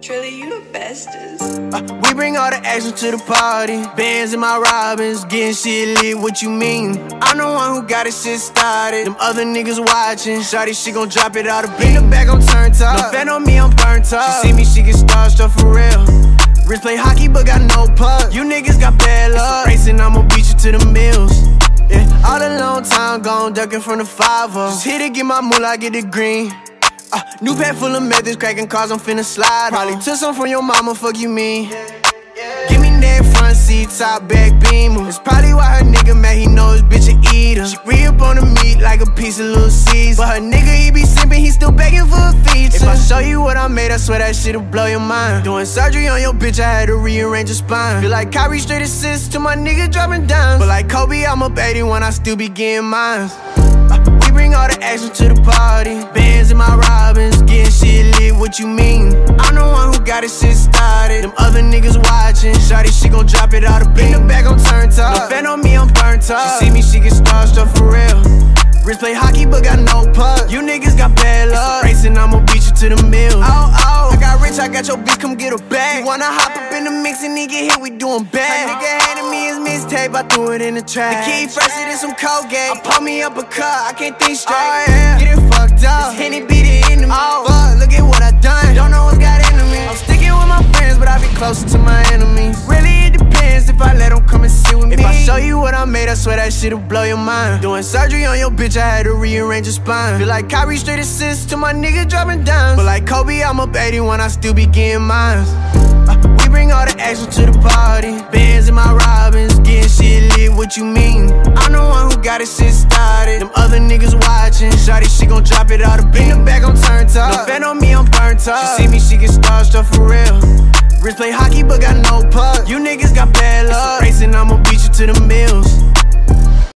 Trilly, you the bestest. Uh, we bring all the action to the party. Bands in my Robin's, getting shit lit. What you mean? I'm the one who got it shit started. Them other niggas watching. Shawty, she gon' drop it out of beat. In the back, I'm turned up. No fan on me, I'm burnt up. She see me, she get starstruck for real. Wrist play hockey, but got no puck. You niggas got bad luck. Racing, I'ma beat you to the mills. Yeah, all the long time gone, ducking from the 5 Just hit it, get my moolah, get the green. Uh, new pack full of methods, cracking cars, I'm finna slide. Probably took some from your mama, fuck you mean. Give me that front seat, top back beamer. It's probably why her nigga mad, he know his bitch a eater. She re up on the meat like a piece of little Caesar. But her nigga, he be simping, he still begging for a feature. If I show you what I made, I swear that shit'll blow your mind. Doing surgery on your bitch, I had to rearrange her spine. Feel like Kyrie straight assist to my nigga dropping dimes. But like Kobe, I'm a 81, I still be getting mines. Bring all the action to the party. Bands in my Robin's, getting shit lit. What you mean? I'm the one who got it shit started. Them other niggas watching. Shawty, she gon' drop it out of beat. In the back, I'm turned up. No fan on me, I'm burnt up. She see me, she get starstruck for real. Wrist play hockey, but got no puck. You niggas got bad luck. Racing, I'ma beat you to the mill. Oh, oh. I got rich, I got your bitch, come get her back. You wanna hop up in the mix and nigga hit, we doing bad. My nigga handed me his mixtape, I threw it in the trash. The key fresher than some Colgate. I pull me up a cut, I can't think straight. Oh, yeah. Get it fucked up. This Henny beat it into me. Oh, fuck, look at what I done. Don't know what's got into me. I'm sticking with my friends, but I be closer to my enemies. Really, it depends if I let them come and sit with me. If I show you what I made, I swear that shit'll blow your mind. Doing surgery on your bitch, I had to rearrange your spine. Feel like Kyrie straight assist to my nigga dropping dimes. But like Kobe, I'm up 81, I still be getting mines. Uh, bring all the action to the party. Bands in my Robin's, getting shit lit. What you mean? I'm the one who got it shit started. Them other niggas watching. Shawty, she gon' drop it out of beat. In the back, I'm turned up. No fan on me, I'm burnt up. She see me, she get starstruck for real. Wrist play hockey, but got no puck.